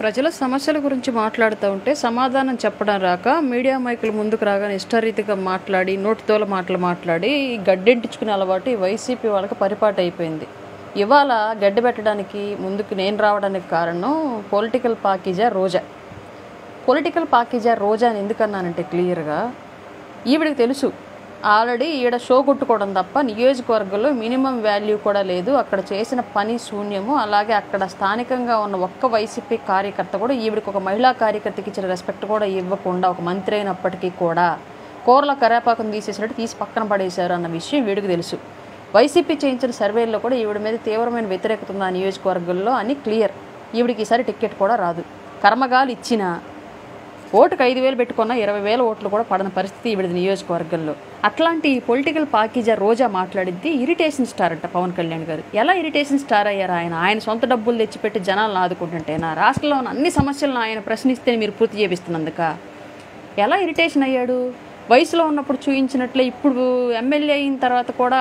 ప్రజల సమస్యల గురించి మాట్లాడుతూ ఉంటే సమాధానం చెప్పడం రాక మీడియా మైకులు ముందుకు రాగానే ఇష్టరీతిగా మాట్లాడి నోటితోల మాటలు మాట్లాడి ఈ గడ్డెంటించుకునే అలవాటు వైసీపీ వాళ్ళకి పరిపాటు అయిపోయింది. ఇవాళ గడ్డి పెట్టడానికి ముందుకు నేను రావడానికి కారణం పొలిటికల్ పాకీజా రోజా. పొలిటికల్ పాకీజా రోజా అని ఎందుకన్నానంటే క్లియర్గా ఈవిడికి తెలుసు ఆల్రెడీ ఈడ షో కొట్టుకోవడం తప్ప నియోజకవర్గంలో మినిమం వాల్యూ కూడా లేదు. అక్కడ చేసిన పని శూన్యము. అలాగే అక్కడ స్థానికంగా ఉన్న ఒక్క వైసీపీ కార్యకర్త కూడా ఈవిడికి ఒక మహిళా కార్యకర్తకి ఇచ్చిన రెస్పెక్ట్ కూడా ఇవ్వకుండా ఒక మంత్రి అయినప్పటికీ కూడా కూరల కరేపాకం తీసేసినట్టు తీసి పక్కన పడేశారు అన్న విషయం వీడికి తెలుసు. వైసీపీ చేయించిన సర్వేల్లో కూడా ఈవిడ మీద తీవ్రమైన వ్యతిరేకత ఉంది ఆ నియోజకవర్గంలో అని క్లియర్. ఈవిడికి ఈసారి టికెట్ కూడా రాదు. కర్మగాలు ఇచ్చినా ఓటుకు ఐదు వేలు పెట్టుకున్న ఇరవై వేల ఓట్లు కూడా పడని పరిస్థితి ఈవిడ నియోజకవర్గంలో. అట్లాంటి పొలిటికల్ పాకీజా రోజా మాట్లాడింది ఇరిటేషన్ స్టార్ అంట పవన్ కళ్యాణ్ గారు. ఎలా ఇరిటేషన్ స్టార్ అయ్యారు ఆయన? ఆయన సొంత డబ్బులు తెచ్చిపెట్టి జనాలను ఆదుకుంటుంటేనా? రాష్ట్రంలో ఉన్న అన్ని సమస్యలను ఆయన ప్రశ్నిస్తే మీరు పూర్తి చేపిస్తున్నందుక? ఎలా ఇరిటేషన్ అయ్యాడు? వయసులో ఉన్నప్పుడు చూపించినట్లే ఇప్పుడు ఎమ్మెల్యే అయిన తర్వాత కూడా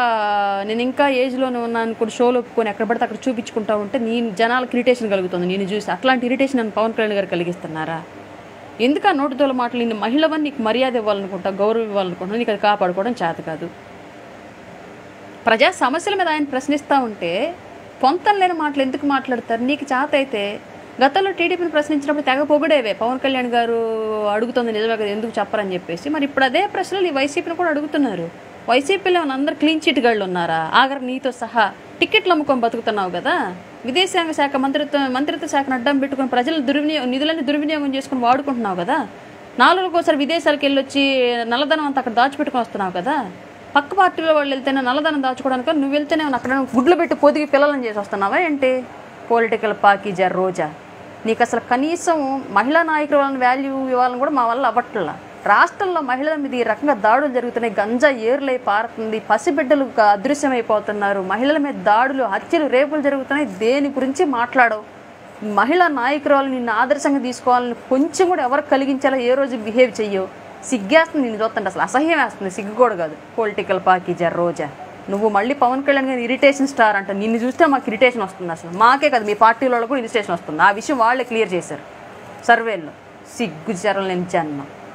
నేను ఇంకా ఏజ్లోనే ఉన్నాను కూడా షోలో ఒప్పుకొని ఎక్కడ పడితే అక్కడ చూపించుకుంటా ఉంటే నేను జనాలకు ఇరిటేషన్ కలుగుతుంది. నేను చూసి అట్లాంటి ఇరిటేషన్ నన్ను పవన్ కళ్యాణ్ గారు కలిగిస్తున్నారా? ఎందుకు ఆ నోటితోల మాటలు ఇన్ని మహిళవని నీకు మర్యాద ఇవ్వాలనుకుంటా గౌరవం ఇవ్వాలనుకుంటా నీకు అది కాపాడుకోవడం చేత కాదు. ప్రజా సమస్యల మీద ఆయన ప్రశ్నిస్తూ ఉంటే పొంతం లేని మాటలు ఎందుకు మాట్లాడతారు? నీకు చేత అయితే గతంలో టీడీపీని ప్రశ్నించినప్పుడు తెగ పొగిడేవే. పవన్ కళ్యాణ్ గారు అడుగుతుంది నిజమే కదా ఎందుకు చెప్పరని చెప్పేసి. మరి ఇప్పుడు అదే ప్రశ్నలు ఈ వైసీపీని కూడా అడుగుతున్నారు. వైసీపీలో ఉన్న అందరు క్లీన్ చిట్ గాళ్ళు ఉన్నారా? ఆఖరి నీతో సహా టికెట్లు అమ్ముకొని బతుకుతున్నావు కదా? విదేశాంగ శాఖ మంత్రిత్వ మంత్రిత్వ శాఖను అడ్డం పెట్టుకుని ప్రజలు దుర్వినియోగం నిధులను దుర్వినియోగం చేసుకుని వాడుకుంటున్నావు కదా? నాలుగుకోసారి విదేశాలకు వెళ్ళొచ్చి నల్లధనం అంతా అక్కడ దాచిపెట్టుకుని వస్తున్నావు కదా? పక్క పార్టీలో వాళ్ళు వెళ్తేనే నల్లధనం దాచుకోవడానికి నువ్వు వెళ్తేనే అక్కడ గుడ్లు పెట్టి పొదిగి పిల్లలను చేసి వస్తున్నావా ఏంటి? పొలిటికల్ పాకీజా రోజా. నీకు అసలు కనీసం మహిళా నాయకుల వాల్యూ ఇవ్వాలని కూడా మా వల్ల అవ్వట్లా. రాష్ట్రంలో మహిళల మీద ఈ రకంగా దాడులు జరుగుతున్నాయి. గంజా ఏర్లై పారుతుంది. పసిబిడ్డలు అదృశ్యమైపోతున్నారు. మహిళల మీద దాడులు హత్యలు రేపులు జరుగుతున్నాయి. దేని గురించి మాట్లాడవు. మహిళా నాయకురాలు నిన్ను ఆదర్శంగా తీసుకోవాలని కొంచెం కూడా ఎవరికి కలిగించేలా ఏ రోజు బిహేవ్ చెయ్యవు. సిగ్గేస్తుంది నేను చూస్తుంటే. అసలు అసహ్యం వేస్తుంది. సిగ్గు కూడా కాదు. పొలిటికల్ పాకీజా రోజా. నువ్వు మళ్ళీ పవన్ కళ్యాణ్ గారి ఇరిటేషన్ స్టార్ అంట. నిన్ను చూస్తే మాకు ఇరిటేషన్ వస్తుంది అసలు. మాకే కదా. మీ పార్టీ వాళ్ళకు కూడా ఇరిటేషన్ వస్తుంది. ఆ విషయం వాళ్ళే క్లియర్ చేశారు. సర్వేల్లో. సిగ్గు జరలు లేని జన్మ.